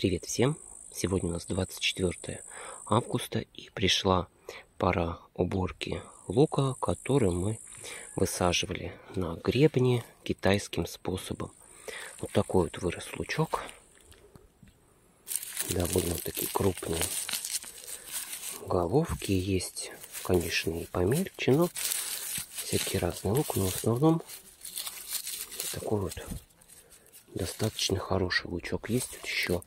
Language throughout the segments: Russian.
Привет всем! Сегодня у нас 24 августа и пришла пора уборки лука, который мы высаживали на гребне китайским способом. Вот такой вот вырос лучок. Довольно такие крупные головки. Есть, конечно, и помельче, но всякий разный лук. Но в основном такой вот достаточно хороший лучок. Есть вот еще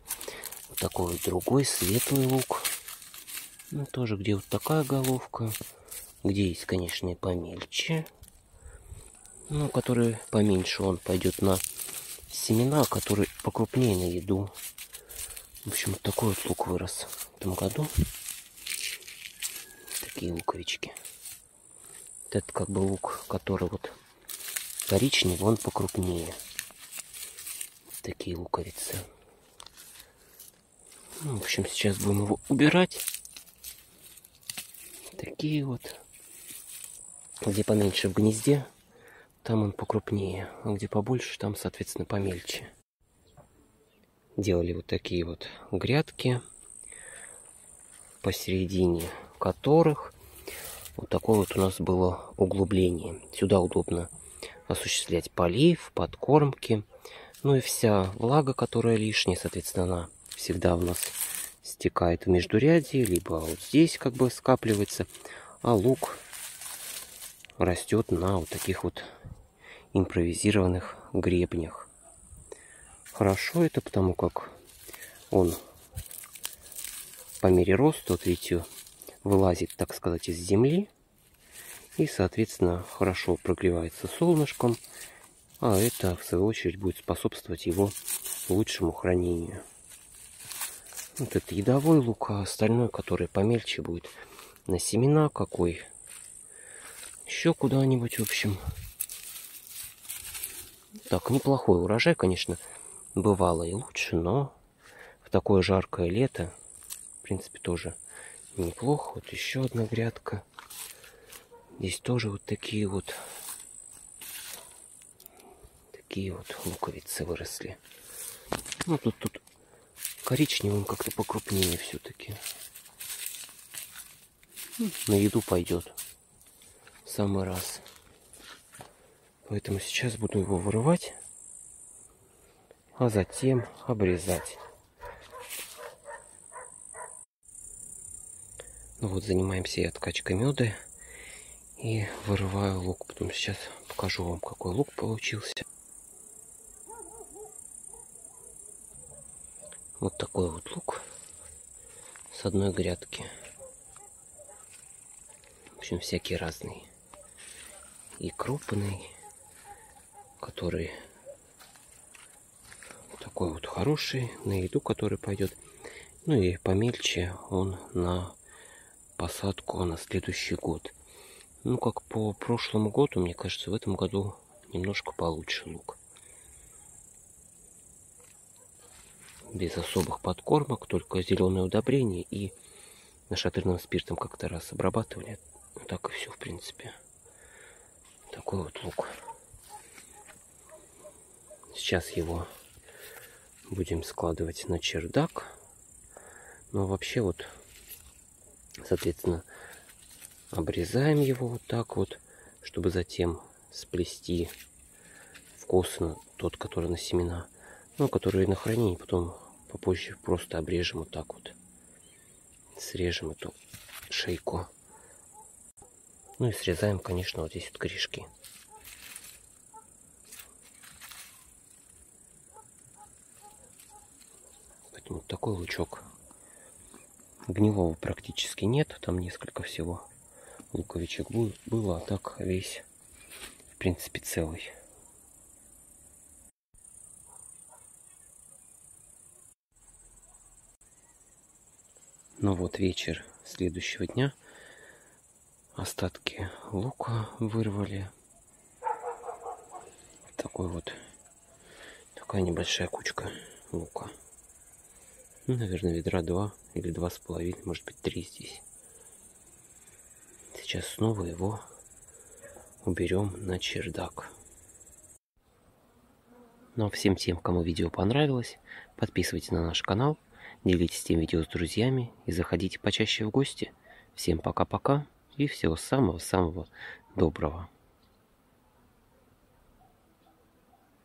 такой вот другой светлый лук. Ну, тоже где вот такая головка. Где есть, конечно, и помельче. Ну, который поменьше, он пойдет на семена, которые покрупнее на еду. В общем, такой вот лук вырос в этом году. Такие луковички. Вот это как бы лук, который вот коричневый, он покрупнее такие луковицы. Ну, в общем, сейчас будем его убирать. Такие вот. Где поменьше в гнезде, там он покрупнее. А где побольше, там, соответственно, помельче. Делали вот такие вот грядки, посередине которых вот такое вот у нас было углубление. Сюда удобно осуществлять полив, подкормки. Ну и вся влага, которая лишняя, соответственно, она всегда у нас стекает в междурядье, либо вот здесь как бы скапливается, а лук растет на вот таких вот импровизированных гребнях. Хорошо это, потому как он по мере роста, вот видите, вылазит, так сказать, из земли и, соответственно, хорошо прогревается солнышком, а это, в свою очередь, будет способствовать его лучшему хранению. Вот это едовой лук, а остальное, который помельче будет, на семена какой. Еще куда-нибудь, в общем. Так, неплохой урожай, конечно, бывало и лучше, но в такое жаркое лето, в принципе, тоже неплохо. Вот еще одна грядка. Здесь тоже вот такие вот такие вот луковицы выросли. Ну, тут, тут коричневым как-то покрупнее все-таки. На еду пойдет. В самый раз. Поэтому сейчас буду его вырывать, а затем обрезать. Ну вот, занимаемся и откачкой меда. И вырываю лук. Потом сейчас покажу вам, какой лук получился. Вот такой вот лук с одной грядки. В общем, всякие разные. И крупный, который такой вот хороший, на еду, который пойдет. Ну и помельче он на посадку на следующий год. Ну, как по прошлому году, мне кажется, в этом году немножко получше лук. Без особых подкормок, только зеленое удобрение и нашатырным спиртом как-то раз обрабатывали. Ну, так и все, в принципе. Такой вот лук. Сейчас его будем складывать на чердак. Но вообще вот, соответственно, обрезаем его вот так вот, чтобы затем сплести вкусно тот, который на семена ну, которые на хранение, потом попозже просто обрежем вот так вот. Срежем эту шейку. Ну и срезаем, конечно, вот здесь вот корешки. Поэтому вот такой лучок. Гнилого практически нет, там несколько всего луковичек было, а так весь, в принципе, целый. Ну вот вечер следующего дня. Остатки лука вырвали. Такой вот, такая небольшая кучка лука. Ну, наверное, ведра два или два с половиной, может быть, три здесь. Сейчас снова его уберем на чердак. Ну а всем тем, кому видео понравилось, подписывайтесь на наш канал, делитесь этим видео с друзьями и заходите почаще в гости. Всем пока-пока и всего самого-самого доброго.